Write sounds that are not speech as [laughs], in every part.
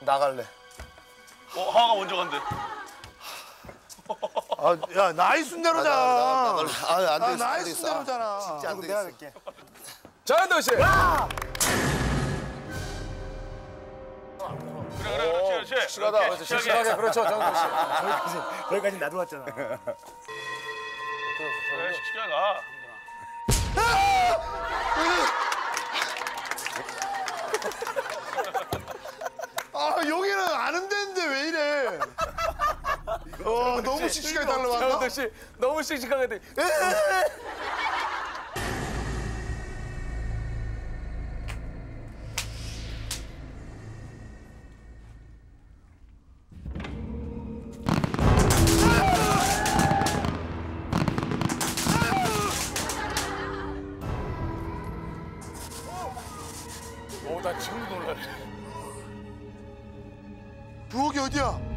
나갈래. 어, 하하가 먼저 간대. 아, 야 나이 순대로잖아. 나갈래. 아, 안 아, 되겠어. 나이. 순대로잖아. 진짜 안 내가 되겠어. 할게. 정현도 씨. 그래, 그래, 그렇지, 그렇지. 씩씩하다. 그렇게 그렇죠. 그렇죠, 정현도 씨. [laughs] 거기까지 나도 왔잖아. [laughs] 그래, 씩씩하게 가. 아 여기는 아는 데인데 왜 이래? 어 너무 씩씩하게? 정현도 씨 너무 씩씩하게 돼. 오, 나 지금 놀라네. 부엌이 어디야?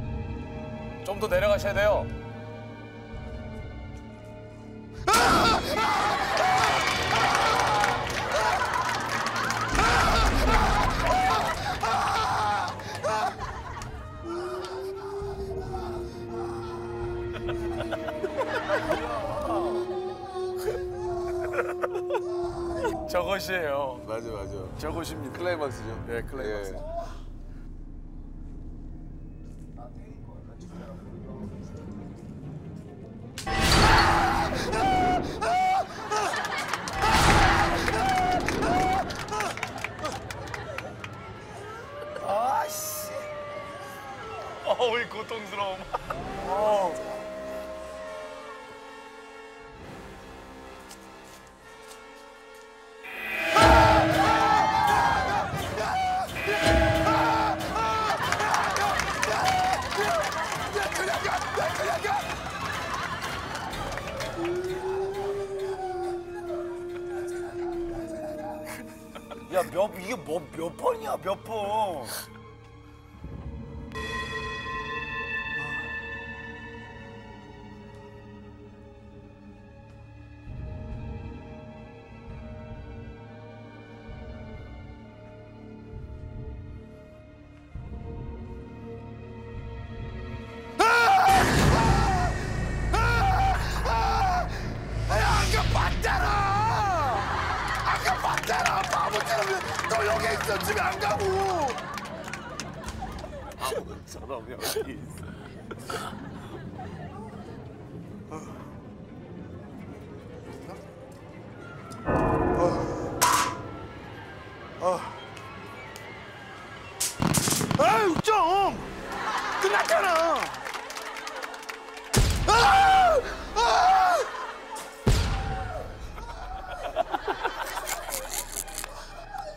좀 더 내려가셔야 돼요. [laughs] 저것이에요. 맞아 맞아. 저것입니다. 클라이막스죠. 네, 클라이막스. 예. 어우, 이 고통스러움. 야몇 이게 뭐 몇 번이야 몇 번? 바보처럼 너 여기 있어 집에 안 가고! 사람이 어디 있어?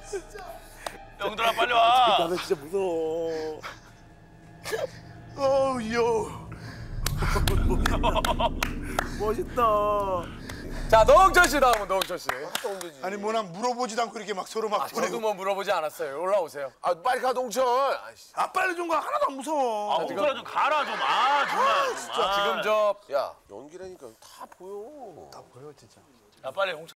[laughs] 영들아, 빨리 와. 나 진짜 무서워. 어우 요. 멋있다. 자, 노홍철 씨 다음은 노홍철 씨. 아니 뭐난 물어보지도 않고 이렇게 막 서로 막 아, 저도 보내고. 뭐 물어보지 않았어요. 올라오세요. 아 빨리 가 동철. 아이씨. 아 빨리 좀 가. 하나도 안 무서워. 아, 옥들아 좀 가라, 좀. 아, 정말. 좀. 아. 지금 저 야 연기라니까 다 보여. 야, 빨리 홍철.